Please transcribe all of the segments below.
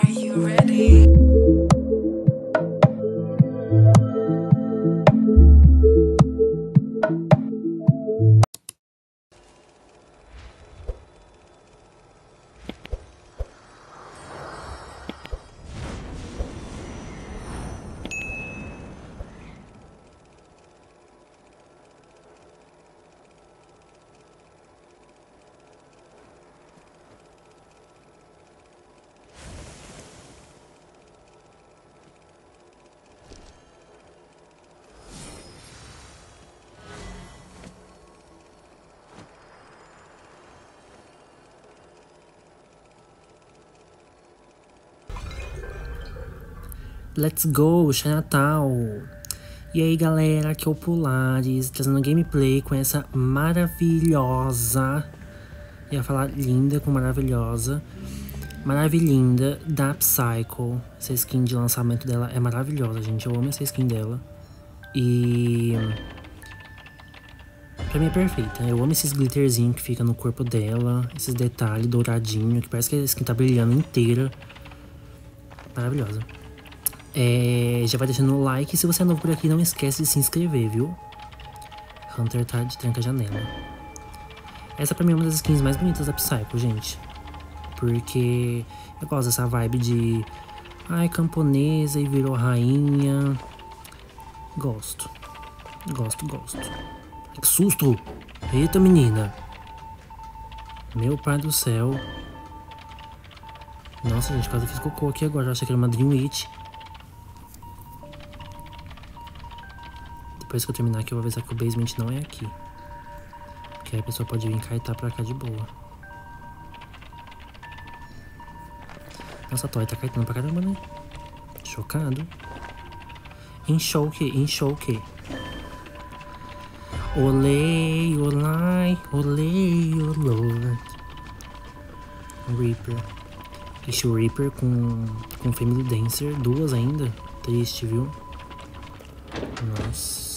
Are you ready? Let's go, Chinatown! E aí galera, aqui é o Polaris, trazendo gameplay com essa maravilhosa, ia falar linda com maravilhosa, maravilhinda da Psycho. Essa skin de lançamento dela é maravilhosa, gente, eu amo essa skin dela. E... Pra mim é perfeita, eu amo esses glitterzinhos que fica no corpo dela, esses detalhes douradinho, que parece que a skin tá brilhando inteira. Maravilhosa. É, já vai deixando o like. Se você é novo por aqui, não esquece de se inscrever, viu? Hunter tá de tranca-janela. Essa pra mim é uma das skins mais bonitas da Psycho, gente. Porque eu gosto dessa vibe de... Ai, camponesa e virou rainha. Gosto. Gosto, gosto. Que susto! Eita, menina! Meu pai do céu. Nossa, gente, quase fiz cocô aqui agora. Eu achei que era uma Dream Witch. Depois que eu terminar aqui, eu vou avisar que o basement não é aqui. Porque aí a pessoa pode vir cá e tá pra cá de boa. Nossa, a Toy tá caetando pra caramba, né? Chocado. Em choque. Olei, olai, olei, olor. Reaper. Ixi, o Reaper com, com Family Dancer, duas ainda. Triste, viu? Nossa.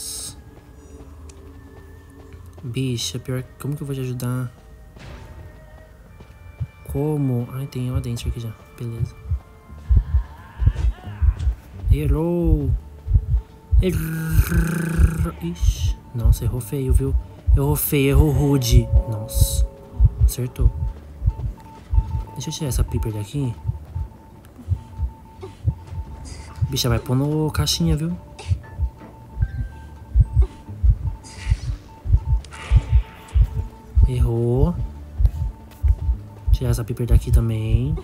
Bicha, pior. Como que eu vou te ajudar? Como? Ai, tem uma dente aqui já. Beleza. Errou! Errou! Ixi. Nossa, errou feio, viu? Errou feio, errou rude. Nossa. Acertou. Deixa eu tirar essa piper daqui. Bicha, vai pôr no caixinha, viu? Errou. Tirar essa piper daqui também.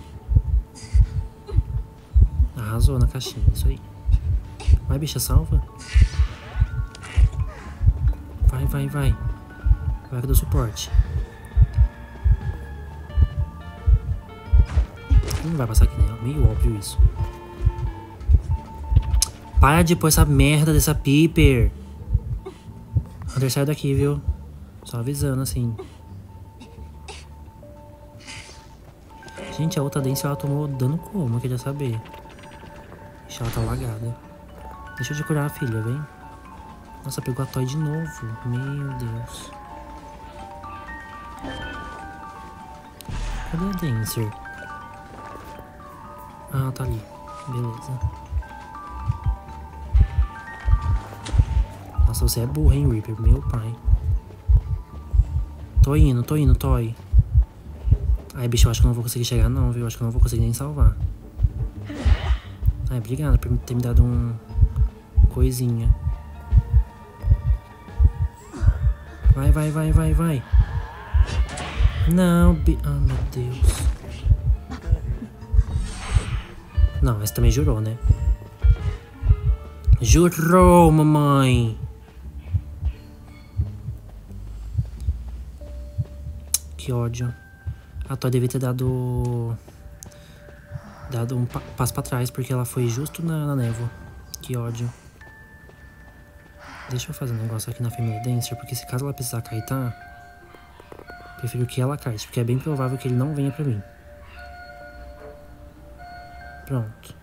Arrasou na caixinha, isso aí. Vai, bicha, salva. Vai, vai, vai. Vai que deu suporte. Não vai passar aqui, né? Meio óbvio isso. Para de pôr essa merda dessa piper. Hunter, sai daqui, viu? Só avisando, assim. Gente, a outra dance ela tomou dano como? Eu queria saber. Ixi, ela tá lagada. Deixa eu te curar, filha, vem. Nossa, pegou a toy de novo. Meu Deus. Cadê a Dancer? Ah, tá ali. Beleza. Nossa, você é burro, hein, Reaper? Meu pai. Tô indo, tô indo, Toy. Ai, bicho, eu acho que eu não vou conseguir chegar não, viu? Eu acho que eu não vou conseguir nem salvar. Ai, obrigado por ter me dado um... Coisinha. Vai, vai, vai, vai, vai. Não, bi... Ah, meu Deus. Não, esse também jurou, né? Jurou, mamãe! Que ódio. A Toy devia ter dado. Dado um pa passo pra trás, porque ela foi justo na, na névoa. Que ódio. Deixa eu fazer um negócio aqui na Family Dancer, porque se caso ela precisar kaitar, prefiro que ela kite, porque é bem provável que ele não venha pra mim. Pronto.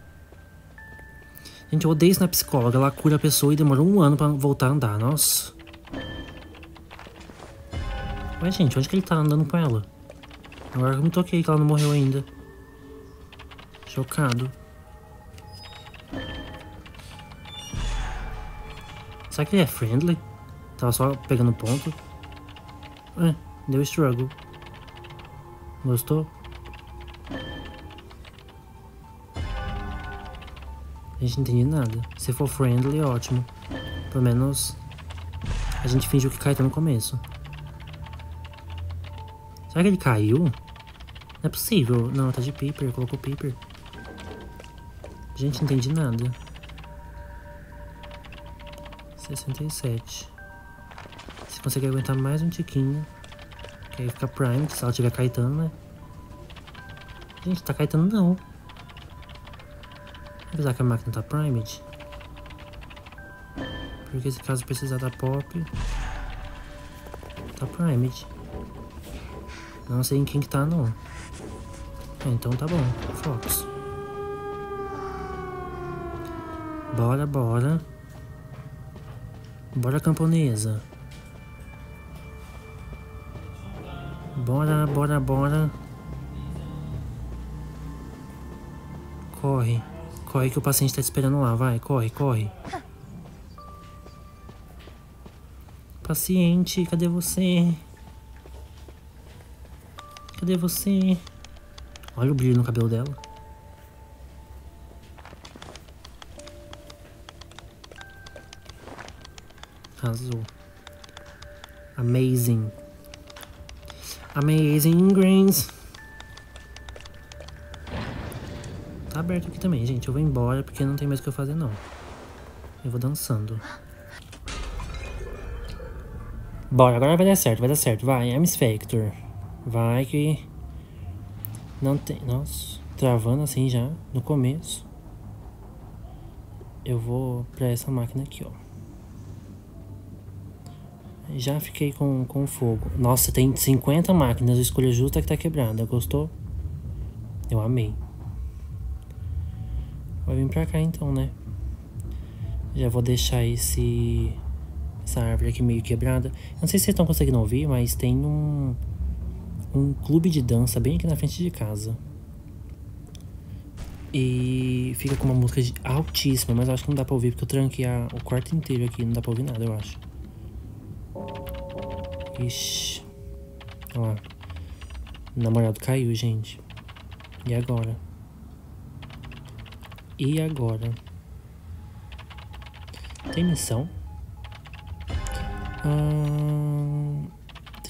Gente, eu odeio isso na psicóloga. Ela cura a pessoa e demora um ano pra voltar a andar. Nossa. Ué, gente, onde que ele tá andando com ela? Agora que eu me toquei que ela não morreu ainda. Chocado. Será que ele é friendly? Tava só pegando ponto. É, deu struggle. Gostou? A gente não entendi nada. Se for friendly, ótimo. Pelo menos a gente fingiu que caiu no começo. Será que ele caiu? Não é possível. Não, tá de paper. Colocou paper. Gente, não entendi nada. 67. Você consegue aguentar mais um tiquinho. Que aí fica prime, se ela tiver Caetano, né? Gente, tá Caetano não. Apesar que a máquina tá primed. Porque se caso precisar da pop... Tá primed. Não sei em quem que tá, não. Então tá bom. Fox. Bora, bora. Bora, camponesa. Bora, bora, bora. Corre. Corre que o paciente tá esperando lá. Vai, corre, corre. Paciente, cadê você? Cadê você? Olha o brilho no cabelo dela. Arrasou. Amazing. Amazing Greens. Tá aberto aqui também, gente. Eu vou embora porque não tem mais o que eu fazer, não. Eu vou dançando. Bora, agora vai dar certo, vai dar certo. Vai, M Factor. Vai que... Não tem... Nossa, travando assim já, no começo. Eu vou pra essa máquina aqui, ó. Já fiquei com, com fogo. Nossa, tem 50 máquinas. A escolha justa que tá quebrada. Gostou? Eu amei. Vai vir pra cá então, né? Já vou deixar esse... Essa árvore aqui meio quebrada. Não sei se vocês estão conseguindo ouvir, mas tem um... Um clube de dança bem aqui na frente de casa. E fica com uma música altíssima, mas acho que não dá pra ouvir porque eu tranquei a, o quarto inteiro aqui. Não dá pra ouvir nada, eu acho. Ixi. Olha lá. O namorado caiu, gente. E agora? E agora? Tem missão? Ah,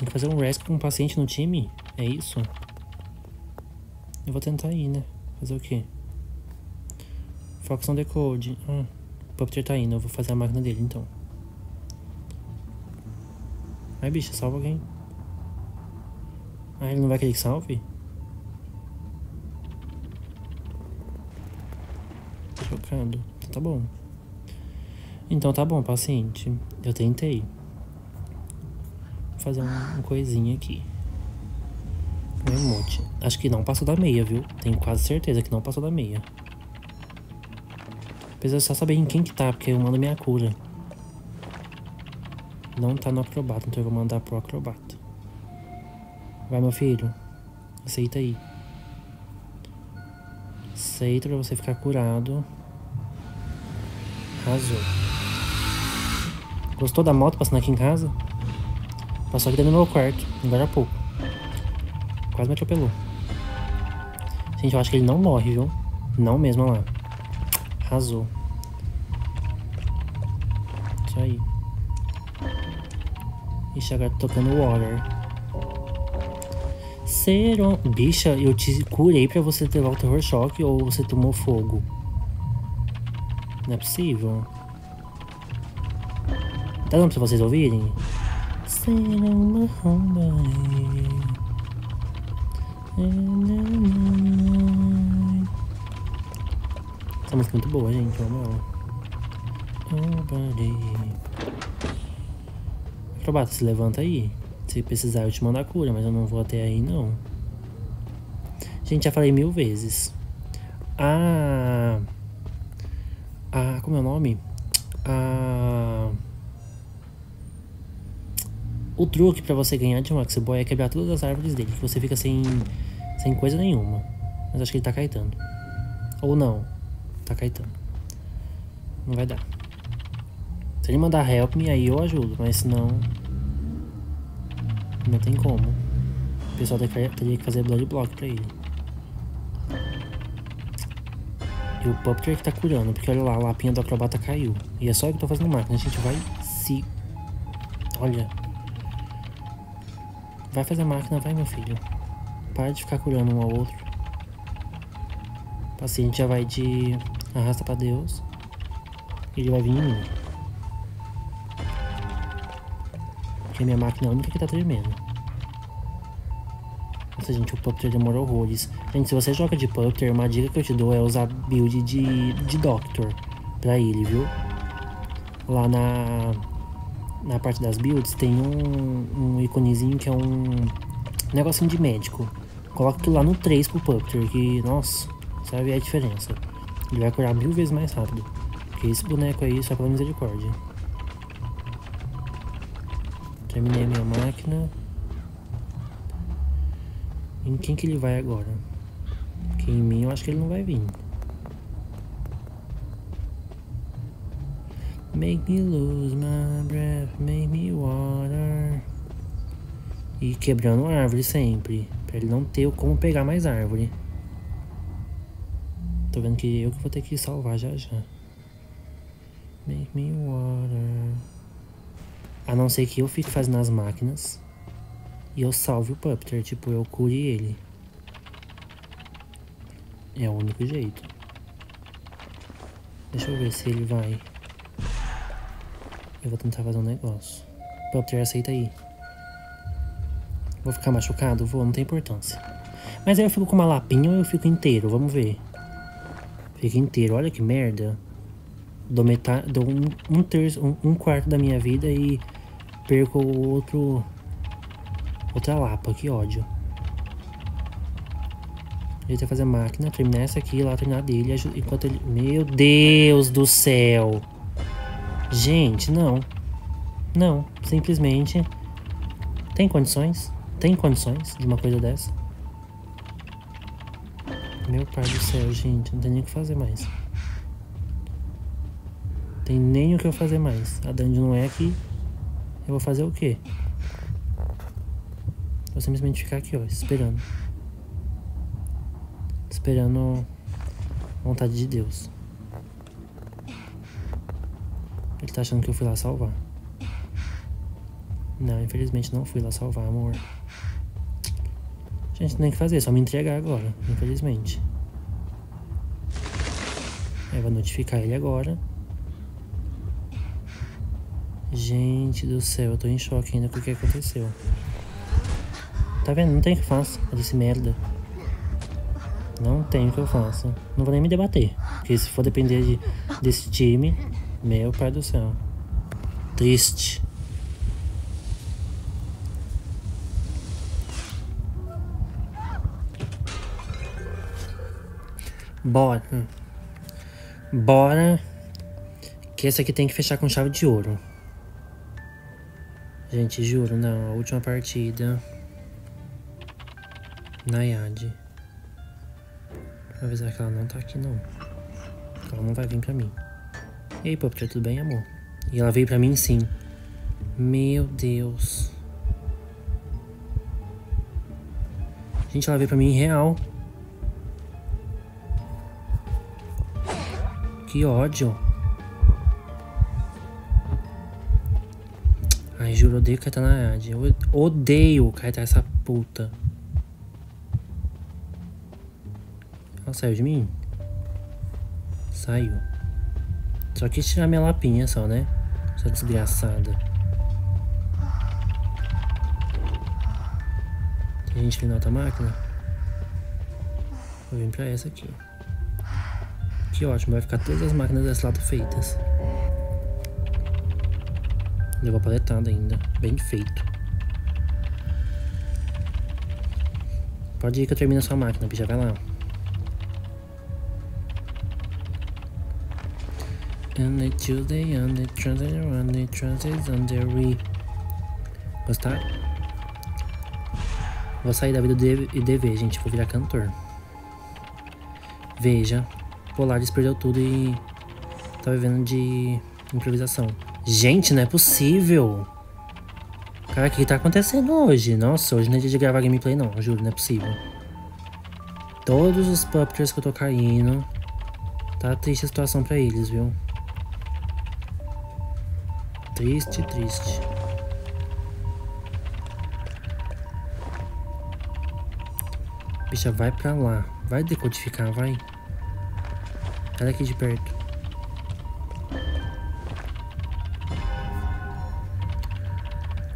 tem que fazer um rescue com um paciente no time? É isso? Eu vou tentar ir, né? Fazer o quê? Fox on the code. Ah, o Puppeteer tá indo. Eu vou fazer a máquina dele, então. Ai, bicha, salva alguém. Ah, ele não vai querer que salve? Chocado. Tá bom. Então tá bom, paciente. Eu tentei. Fazer um, um coisinha aqui. Um emote. Acho que não passou da meia, viu? Tenho quase certeza que não passou da meia. Precisa só saber em quem que tá, porque eu mando minha cura. Não tá no acrobata, então eu vou mandar pro acrobata. Vai, meu filho. Aceita aí. Aceita pra você ficar curado. Arrasou. Gostou da moto passando aqui em casa? Passou aqui dentro do meu quarto, agora há pouco. Quase me atropelou. Gente, eu acho que ele não morre, viu? Não mesmo, olha lá. Arrasou. Isso aí. Ixi, agora tô tocando Water. Seron... Bicha, eu te curei pra você levar o terror choque ou você tomou fogo? Não é possível. Tá dando pra vocês ouvirem? Essa música é muito boa, gente. Vamos lá. Nobody. Acrobata, se levanta aí. Se precisar, eu te mando a cura, mas eu não vou até aí, não. Gente, já falei mil vezes. Ah... Ah... Como é o nome? Ah... O truque pra você ganhar de um Boy é quebrar todas as árvores dele, que você fica sem, sem coisa nenhuma. Mas acho que ele tá caetando. Ou não. Tá Caetano. Não vai dar. Se ele mandar help me, aí eu ajudo. Mas senão... Não tem como. O pessoal teria que fazer blood block pra ele. E o Puppeteer que tá curando. Porque olha lá, a lapinha do acrobata caiu. E é só eu que tô fazendo máquina. A gente vai se... Olha. Vai fazer máquina, vai meu filho. Para de ficar curando um ao outro. O paciente já vai de arrasta pra Deus. Ele vai vir em mim. Porque a minha máquina é a única que tá tremendo. Nossa, gente, o Puppeteer demora horrores. Gente, se você joga de Puppeteer, uma dica que eu te dou é usar build de, de Doctor pra ele, viu? Lá na, na parte das builds tem um, um iconezinho que é um negocinho de médico. Coloca aquilo lá no 3 pro Puppeteer, que, nossa, sabe a diferença. Ele vai curar mil vezes mais rápido. Porque esse boneco aí só pela misericórdia. Terminei a minha máquina. Em quem que ele vai agora? Porque em mim eu acho que ele não vai vir. Make me lose my breath, make me water. E quebrando árvore sempre. Pra ele não ter como pegar mais árvore. Tô vendo que eu que vou ter que salvar já já. Make me water. A não ser que eu fique fazendo as máquinas. E eu salve o Puppeteer. Tipo, eu cure ele. É o único jeito. Deixa eu ver se ele vai. Eu vou tentar fazer um negócio. Puppeteer, aceita aí. Vou ficar machucado? Vou, não tem importância. Mas aí eu fico com uma lapinha ou eu fico inteiro? Vamos ver. Fica inteiro. Olha que merda. Dou, metade, dou um, um terço, um, um quarto da minha vida e perco o outro... Outra lapa. Que ódio. Ele tem que fazer máquina, terminar essa aqui, lá terminar dele, enquanto ele... Meu Deus do céu! Gente, não. Não, simplesmente... Tem condições? Tem condições de uma coisa dessa? Meu pai do céu, gente, não tem nem o que fazer mais. Tem nem o que eu fazer mais. A dungeon não é aqui. Eu vou fazer o quê? Vou simplesmente ficar aqui, ó, esperando. Esperando a vontade de Deus. Ele tá achando que eu fui lá salvar. Não, infelizmente não fui lá salvar, amor. Gente, não tem o que fazer, só me entregar agora, infelizmente. Eu vou notificar ele agora. Gente do céu, eu tô em choque ainda com o que aconteceu. Tá vendo? Não tem o que faça. Eu disse merda. Não tem o que eu faça. Não vou nem me debater. Porque se for depender de, desse time, meu pai do céu. Triste. Bora. Bora. Que esse aqui tem que fechar com chave de ouro. Gente, juro, não. A última partida. Nayade. Vou avisar que ela não tá aqui, não. Ela não vai vir pra mim. E aí, Pop, tudo bem, amor? E ela veio pra mim, sim. Meu Deus. Gente, ela veio pra mim real. Que ódio. Ai, juro, odeio caetar na Ad. Eu odeio caetar essa puta. Ela saiu de mim? Saiu. Só quis tirar minha lapinha só, né? Essa desgraçada. Tem gente vindo na outra máquina? Vou vir pra essa aqui. Que ótimo, vai ficar todas as máquinas desse lado feitas. Levou paletada ainda. Bem feito. Pode ir que eu termino a sua máquina, bicha. Vai lá. On the Tuesday, on the Thursday, on the Thursdays, on the re... Gostaram? Vou sair da vida do IDV, gente. Vou virar cantor. Veja, Polaris perdeu tudo e tá vivendo de improvisação. Gente, não é possível. Cara, o que tá acontecendo hoje? Nossa, hoje não é dia de gravar gameplay não, juro, não é possível. Todos os puppeters que eu tô caindo. Tá triste a situação pra eles, viu? Triste, triste. Bicha, vai pra lá. Vai decodificar, vai. Sai daqui de perto.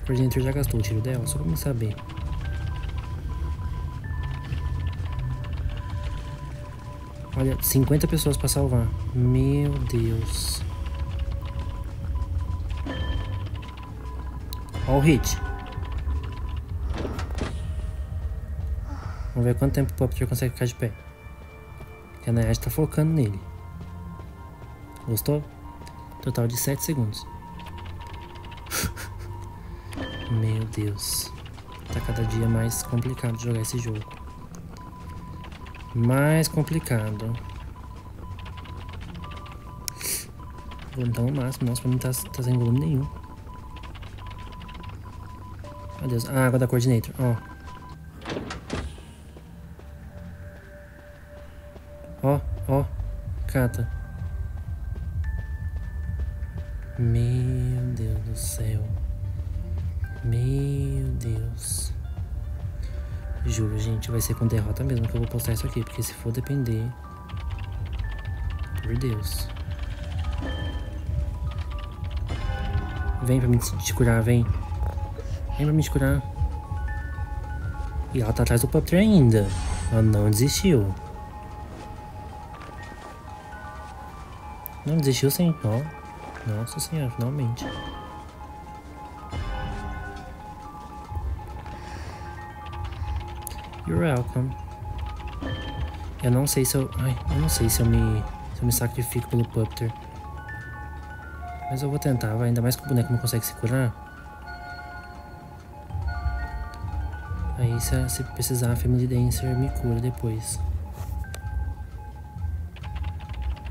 O coordenador já gastou o tiro dela, só pra me saber. Olha, 50 pessoas pra salvar. Meu Deus. Olha o hit. Vamos ver quanto tempo o Puppet consegue ficar de pé. Porque a Nayade tá focando nele. Gostou? Total de 7 segundos. Meu Deus. Tá cada dia mais complicado jogar esse jogo. Mais complicado. Vou então o máximo. Nossa, pra mim tá, tá sem volume nenhum. Meu Deus. Ah, água da Coordinator. Ó. Ó, ó. Cata. Meu Deus do céu. Meu Deus. Juro, gente, vai ser com derrota mesmo que eu vou postar isso aqui. Porque se for depender... Por Deus. Vem pra me te curar, vem. Vem pra me curar. E ela tá atrás do Puppet ainda. Ela não desistiu. Não desistiu sem ó. Nossa senhora, finalmente. You're welcome. Eu não sei se eu... Ai, eu não sei se eu me... Se eu me sacrifico pelo Pupter. Mas eu vou tentar, vai. Ainda mais que o boneco não consegue se curar. Se, precisar, a Family Dancer me cura depois.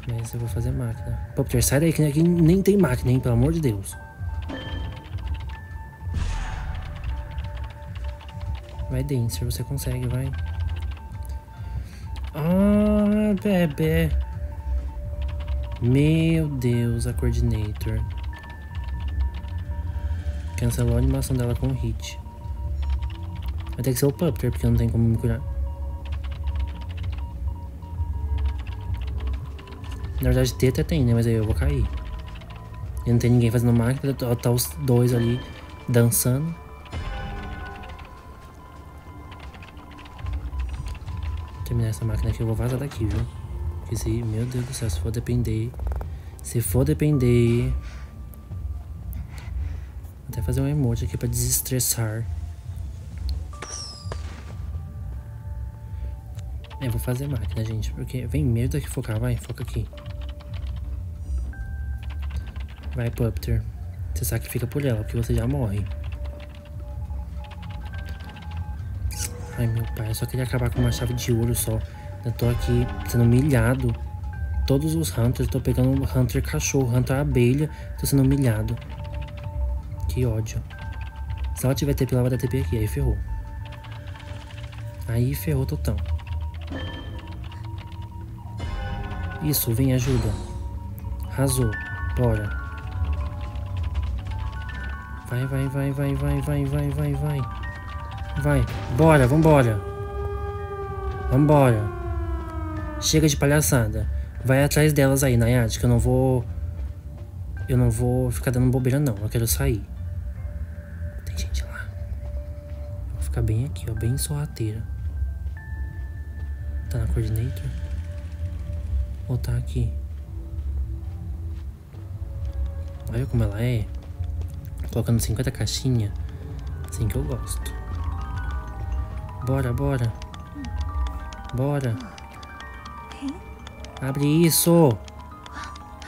Mas eu vou fazer máquina. Pupter, sai daí que aqui nem tem máquina, hein? Pelo amor de Deus. Vai, Dancer, você consegue, vai. Ah, bebê. Meu Deus, a Coordinator. Cancelou a animação dela com hit. Vai ter que ser o Pupter, porque não tem como me curar. Na verdade, T até tem, né? Mas aí eu vou cair. E não tem ninguém fazendo máquina, tá, tá os dois ali dançando. Vou terminar essa máquina aqui, eu vou vazar daqui, viu? Porque se, meu Deus do céu, se for depender... Se for depender... Vou até fazer um emoji aqui pra desestressar. Fazer máquina, gente, porque vem medo aqui focar, vai, foca aqui. Vai, Pupter. Você sacrifica por ela, porque você já morre. Ai, meu pai, eu só queria acabar com uma chave de ouro só. Eu tô aqui sendo humilhado. Todos os Hunters, tô pegando Hunter cachorro, Hunter abelha, tô sendo humilhado. Que ódio. Se ela tiver TP, ela vai dar TP aqui, aí ferrou. Aí ferrou total. Isso, vem ajuda. Arrasou. Bora. Vai, vai, vai, vai, vai, vai, vai, vai, vai. Vai. Bora, vambora. Vambora. Chega de palhaçada. Vai atrás delas aí, Nayade, que eu não vou... Eu não vou ficar dando bobeira, não. Eu quero sair. Tem gente lá. Vou ficar bem aqui, ó. Bem sorrateira. Tá na coordinator? Ou tá aqui? Olha como ela é colocando 50 caixinhas. Assim que eu gosto. Bora, bora. Bora. Abre isso.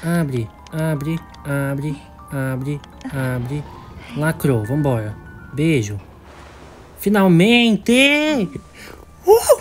Abre, abre, abre, abre, abre. Lacrou, vambora. Beijo. Finalmente! Uh!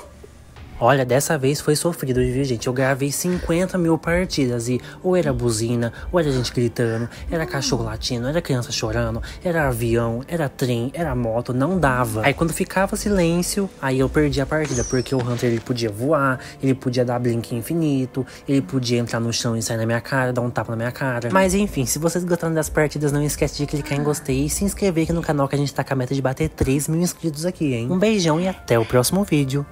Olha, dessa vez foi sofrido, viu, gente? Eu gravei 50 mil partidas e ou era buzina, ou era gente gritando, era cachorro latindo, era criança chorando, era avião, era trem, era moto, não dava. Aí quando ficava silêncio, aí eu perdi a partida, porque o Hunter ele podia voar, ele podia dar blink infinito, ele podia entrar no chão e sair na minha cara, dar um tapa na minha cara. Mas enfim, se vocês gostaram das partidas, não esquece de clicar em gostei e se inscrever aqui no canal que a gente tá com a meta de bater 3 mil inscritos aqui, hein? Um beijão e até o próximo vídeo.